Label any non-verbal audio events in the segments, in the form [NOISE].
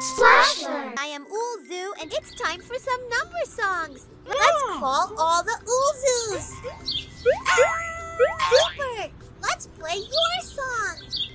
SplashLearn! I am Oolzoo, and it's time for some number songs. Let's call all the Oolzoos. Ah, Super! Let's play your song.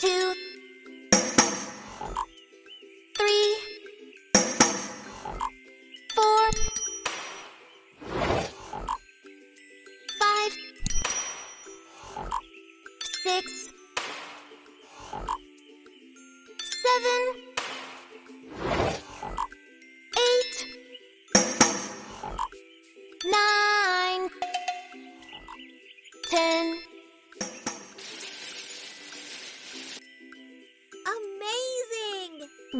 Two,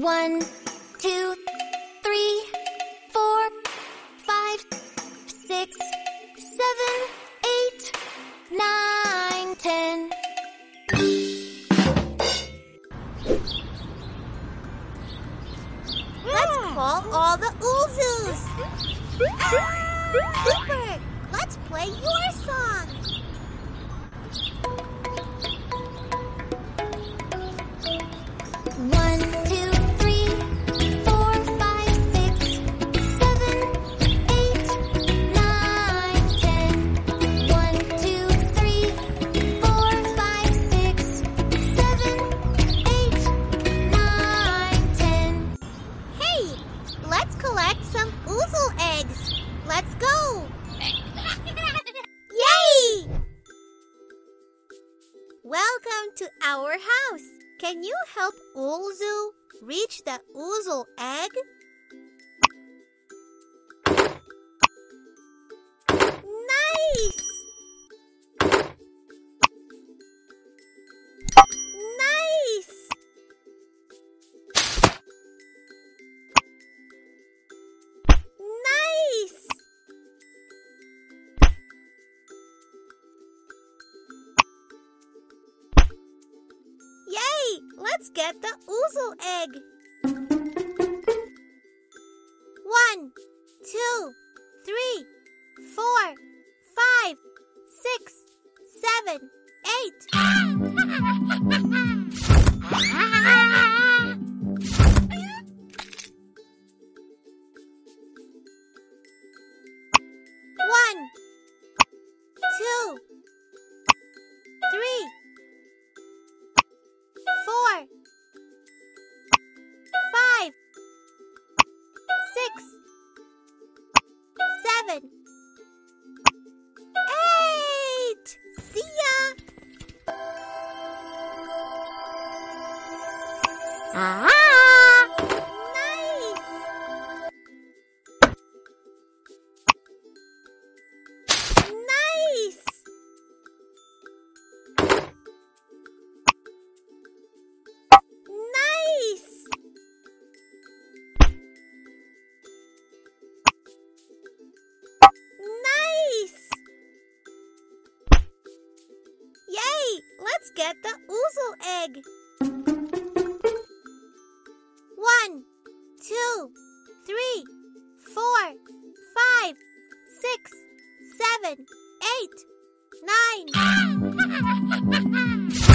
One, two, three, four, five, six, seven, eight, nine, ten. Let's call all the Oolzoos. Super! Ah, let's play your Welcome to our house. Can you help Oolzoo reach the Uzel egg? Get the Uzel egg. Ah! Nice. Nice. Nice. Nice. Yay! Let's get the ouzel egg. Nine. [LAUGHS]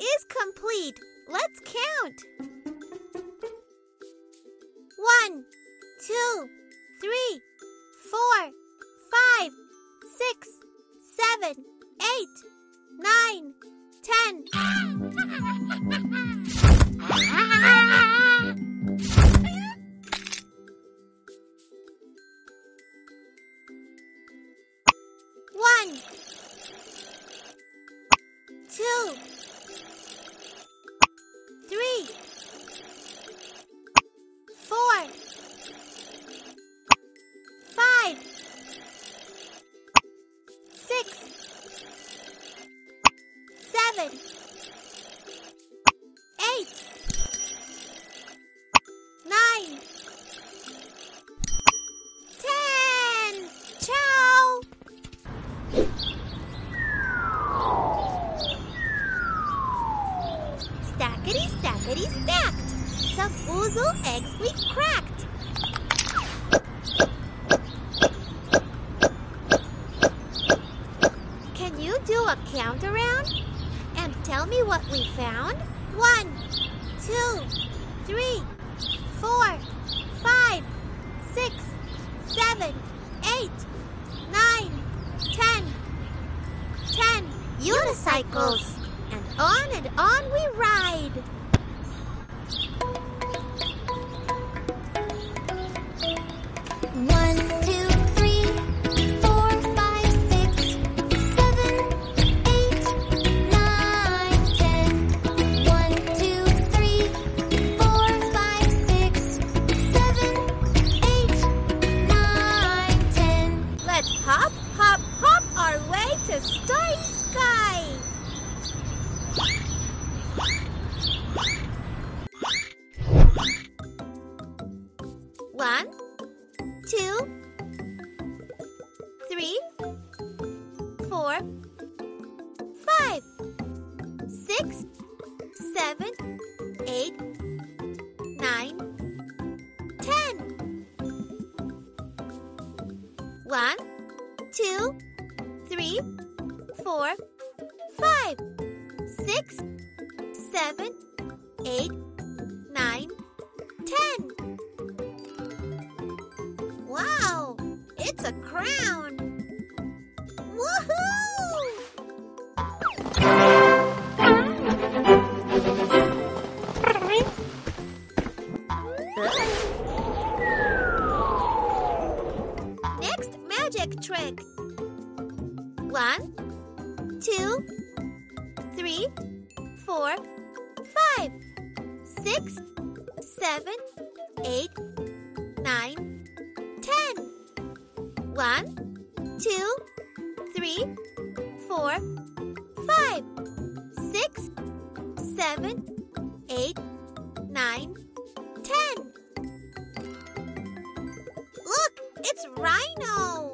is complete. Let's count. Seven, eight, nine, ten. Ciao. Stackety stackety stacked. Some ouzel eggs we cracked. Can you do a count around? And tell me what we found? One, two, three, four, five, six, seven, eight, nine, ten. Ten unicycles. And on and on we ride. Six, seven, eight, nine, ten. One, two, three, four, five, six, seven, eight, nine, ten. Wow, it's a crown. Five, six, seven, eight, nine, ten. One, two, three, four, five, six, seven, eight, nine, ten. Look, it's Rhino.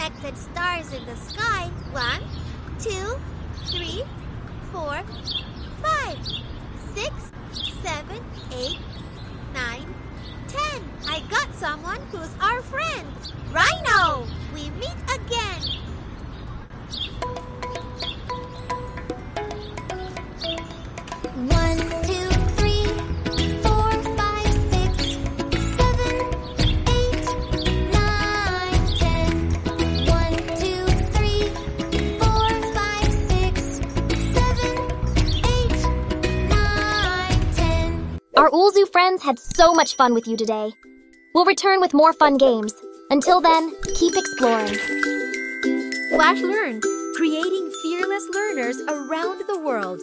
Connected stars in the sky, one, two, three, four, five, six, seven, eight, nine, ten. I got someone who's our friend. Rhino! Friends had so much fun with you today. We'll return with more fun games. Until then, keep exploring. SplashLearn, creating fearless learners around the world.